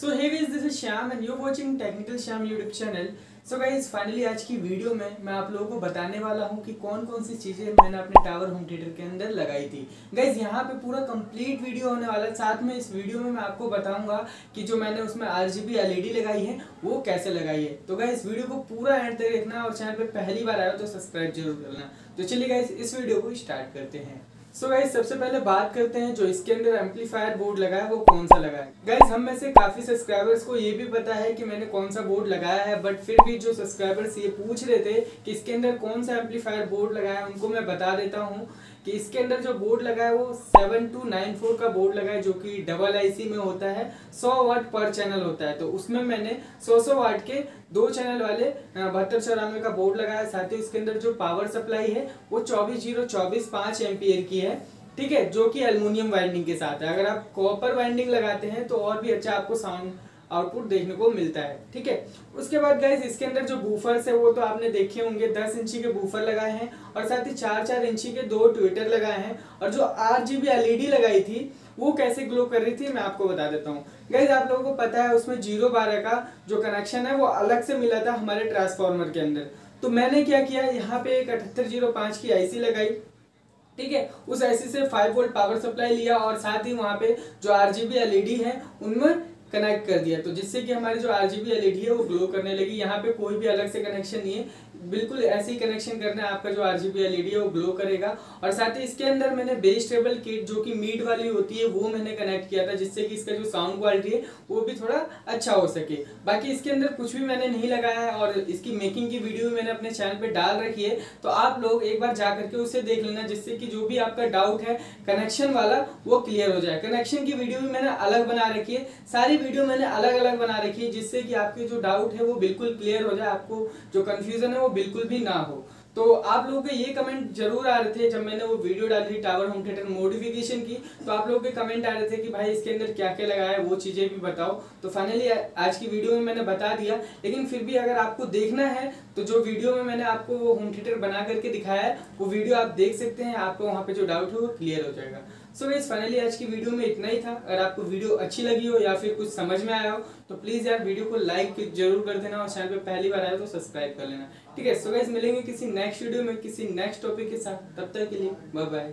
So hey guys this is Shyam and you watching technical Shyam YouTube channel so guys finally आज की video में मैं आप लोगों को बताने वाला हूँ कि कौन कौन सी चीज़ें मैंने अपने टावर होम थिएटर के अंदर लगाई थी। गाइस यहाँ पे पूरा कंप्लीट वीडियो होने वाला है। साथ में इस वीडियो में मैं आपको बताऊँगा कि जो मैंने उसमें आर जी एलईडी लगाई है, वो कैसे लगाई है। तो गाइस वीडियो को पूरा एंड तक देखना और चैनल पर पहली बार आया तो सब्सक्राइब ज़रूर करना। तो चलिए गाइस इस वीडियो को स्टार्ट करते हैं। सो so गाइज़ सबसे पहले बात करते हैं जो इसके अंदर एम्पलीफायर बोर्ड लगा है वो कौन सा लगा है गाइज़ हम में से काफ़ी सब्सक्राइबर्स को ये भी पता है कि मैंने कौन सा बोर्ड लगाया है बट फिर भी जो सब्सक्राइबर्स ये पूछ रहे थे कि इसके अंदर कौन सा एम्पलीफायर बोर्ड लगाया है, उनको मैं बता देता हूँ। कि इसके अंदर जो बोर्ड लगा है वो सेवन टू नाइन फोर का बोर्ड लगा है, जो कि डबल आईसी में होता है, सौ वाट पर चैनल होता है। तो उसमें मैंने सौ सौ वाट के दो चैनल वाले बहत्तर चौरानवे का बोर्ड लगाया। साथ ही उसके अंदर जो पावर सप्लाई है, वो चौबीस ज़ीरो चौबीस पाँच एम्पियर की है, ठीक है? जो कि एल्युमिनियम वाइंडिंग के साथ है। अगर आप कॉपर वाइंडिंग लगाते हैं तो और भी अच्छा आपको साउंड आउटपुट देखने को मिलता है, ठीक है? उसके बाद गाइज़ इसके अंदर जो बूफर्स है, वो तो आपने देखे होंगे, दस इंची के बूफर लगाए हैं और साथ ही चार चार इंची के दो ट्विटर लगाए हैं और जो आठ जीबी एलईडी लगाई थी, वो कैसे ग्लो कर रही थी, मैं आपको बता देता हूँ। गाइज़ आप लोगों को पता है, उसमें ज़ीरो बारह का जो कनेक्शन है, वो अलग से मिला था हमारे ट्रांसफॉर्मर के अंदर। तो मैंने क्या किया, यहाँ पे एक अठहत्तर ज़ीरो पाँच की आईसी लगाई, ठीक है? उस आईसी से फाइव वोल्ट पावर सप्लाई लिया और साथ ही वहाँ पे जो आरजीबी एलईडी है, उनमें कनेक्ट कर दिया। तो जिससे कि हमारी जो आरजीबी एलईडी है, वो ग्लो करने लगी। यहाँ पे कोई भी अलग से कनेक्शन नहीं है। बिल्कुल ऐसे ही कनेक्शन करना है आपका जो आरजीबी एलईडी है, वो ग्लो करेगा। और साथ ही इसके अंदर मैंने वेजिटेबल किट जो कि मीट वाली होती है, वो मैंने कनेक्ट किया था, जिससे कि इसका जो साउंड क्वालिटी है, वो भी थोड़ा अच्छा हो सके। बाकी इसके अंदर कुछ भी मैंने नहीं लगाया है और इसकी मेकिंग की वीडियो भी मैंने अपने चैनल पर डाल रखी है। तो आप लोग एक बार जा करके उसे देख लेना, जिससे कि जो भी आपका डाउट है कनेक्शन वाला, वो क्लियर हो जाए। कनेक्शन की वीडियो भी मैंने अलग बना रखी है। सारी वीडियो मैंने अलग अलग बना रखी है जिससे कि आपके जो डाउट है वो बिल्कुल क्लियर हो जाए, आपको जो कंफ्यूजन है वो बिल्कुल भी ना हो। तो आप लोगों के ये कमेंट ज़रूर आ रहे थे जब मैंने वो वीडियो डाली थी टावर होम थिएटर मॉडिफिकेशन की। तो आप लोगों के कमेंट आ रहे थे कि भाई इसके अंदर क्या क्या लगाया है, वो चीज़ें भी बताओ। तो फाइनली आज की वीडियो में मैंने बता दिया। लेकिन फिर भी अगर आपको देखना है तो जो वीडियो में मैंने आपको होम थिएटर बना करके दिखाया है, वो वीडियो आप देख सकते हैं। आपको वहाँ पे जो डाउट है, वो क्लियर हो जाएगा। सो so फाइनली आज की वीडियो में इतना ही था। अगर आपको वीडियो अच्छी लगी हो या फिर कुछ समझ में आया हो तो प्लीज़ यार वीडियो को लाइक ज़रूर कर देना और चैनल पर पहली बार आया तो सब्सक्राइब कर लेना। ठीक है सो गाइस मिलेंगे किसी नेक्स्ट वीडियो में किसी नेक्स्ट टॉपिक के साथ तब तक के लिए बाय बाय